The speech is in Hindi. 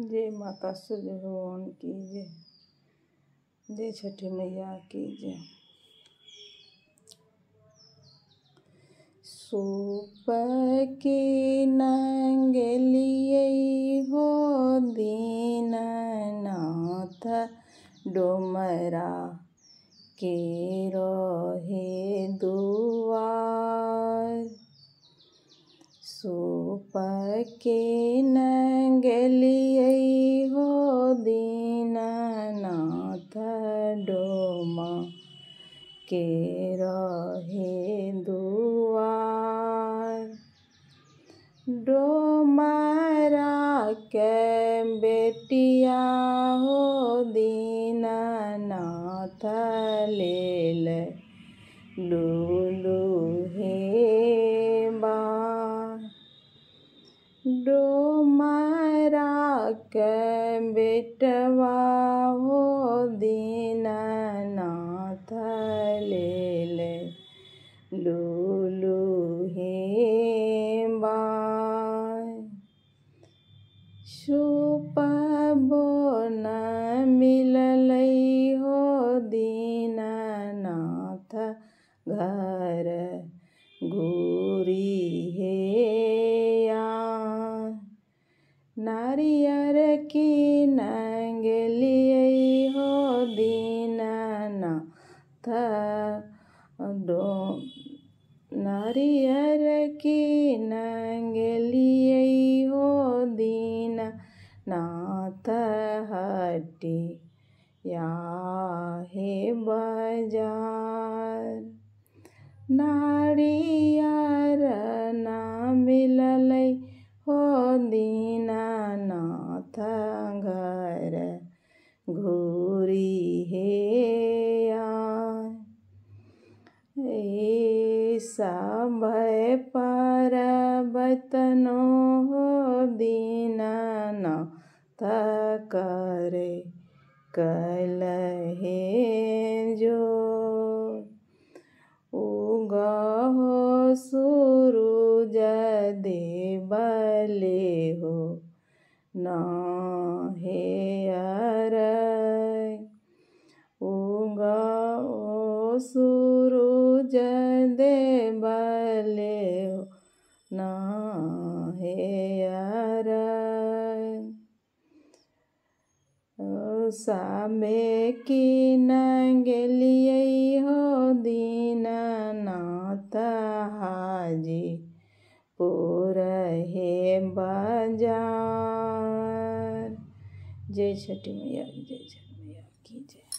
जय माता सूर्य भगवान की जय। जय छठी मैया की जय। सूप की नंगलिए हो दीननाथ डोमरा के रहे दुआर। सूप के नंगलिए के रहे दुआर। डोमरा के बेटिया हो दीननाथ लेल। लूलू हे बा डोमरा के बेटवा हो छुपबो न मिललै हो दीननाथ घर घूरी हे नारियर की नंगलिए हो दीननाथ डो नारियर हटी या हे बाज़ार नारियर ना मिललै हो घर, घूरी हे सब परबतनो हो दीननाथ करे कल हे जो। उगहो सूरज देवले हो न हे अर उगहो सूरज देवले हो न हे अर सामे की नंगलिए हो दीन दीननाथ हाजी पुर हे बाज़ार। जय छठी मैया, जय छठी